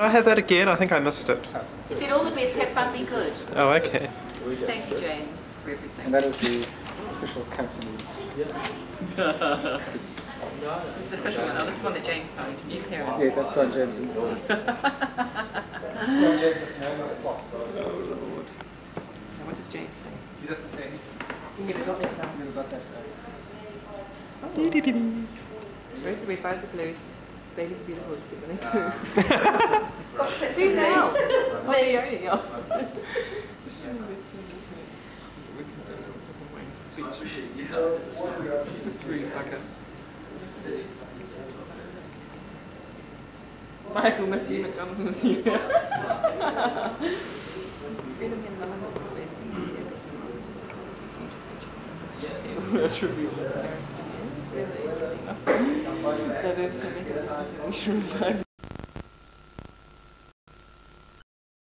I have that again? I think I missed it. He said all the best, have fun, be good. Oh, okay. Thank you, James, for everything. And that is the official company's. This is the official one. Oh, this is one that James signed. New parent. Yes, that's Son Jameson's. Son Jameson's name is possible. What does James say? He doesn't say anything. You never got that down. Never got that. Where's the red bar, the blue? Baby beautiful, the Do now. Well, you already know. Mais uma China, ficamos no Rio. Tribute.